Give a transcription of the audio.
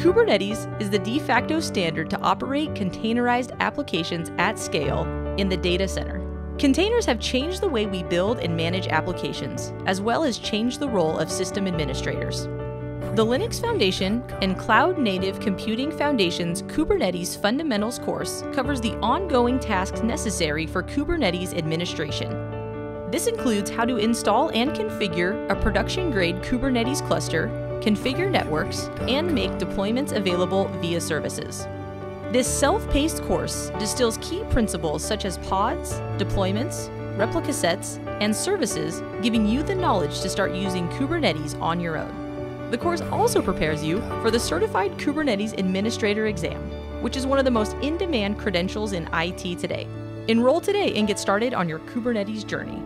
Kubernetes is the de facto standard to operate containerized applications at scale in the data center. Containers have changed the way we build and manage applications, as well as changed the role of system administrators. The Linux Foundation and Cloud Native Computing Foundation's Kubernetes Fundamentals course covers the ongoing tasks necessary for Kubernetes administration. This includes how to install and configure a production grade Kubernetes cluster, configure networks, and make deployments available via services. This self paced course distills key principles such as pods, deployments, replica sets, and services, giving you the knowledge to start using Kubernetes on your own. The course also prepares you for the Certified Kubernetes Administrator exam, which is one of the most in demand credentials in IT today. Enroll today and get started on your Kubernetes journey.